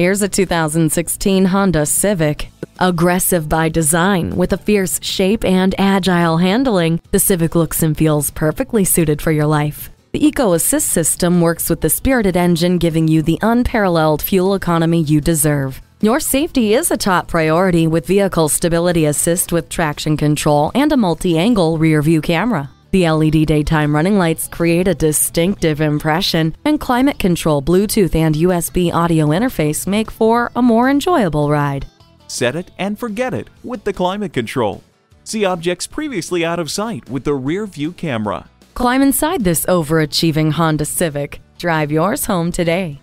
Here's a 2016 Honda Civic. Aggressive by design, with a fierce shape and agile handling, the Civic looks and feels perfectly suited for your life. The Eco Assist system works with the spirited engine, giving you the unparalleled fuel economy you deserve. Your safety is a top priority with Vehicle Stability Assist with traction control and a multi angle rear view camera. The LED daytime running lights create a distinctive impression, and climate control, Bluetooth, and USB audio interface make for a more enjoyable ride. Set it and forget it with the climate control. See objects previously out of sight with the rear view camera. Climb inside this overachieving Honda Civic. Drive yours home today.